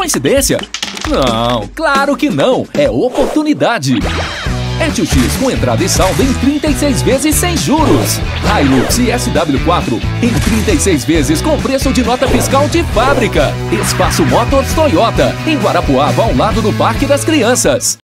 Coincidência? Não, claro que não. É oportunidade. É Etios X com entrada e saldo em 36 vezes sem juros. Hilux e SW4 em 36 vezes com preço de nota fiscal de fábrica. Espaço Motors Toyota, em Guarapuava, ao lado do Parque das Crianças.